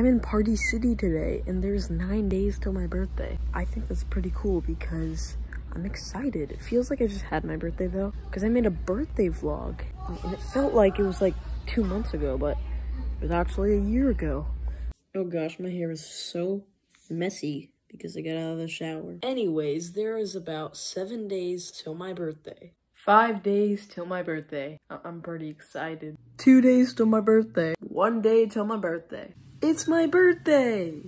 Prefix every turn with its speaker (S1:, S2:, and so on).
S1: I'm in Party City today and there's nine days till my birthday. I think that's pretty cool because I'm excited. It feels like I just had my birthday though because I made a birthday vlog and it felt like it was like two months ago, but it was actually a year ago. Oh gosh, my hair is so messy because I got out of the shower. Anyways, there is about seven days till my birthday. Five days till my birthday. I I'm pretty excited. Two days till my birthday. One day till my birthday. It's my birthday!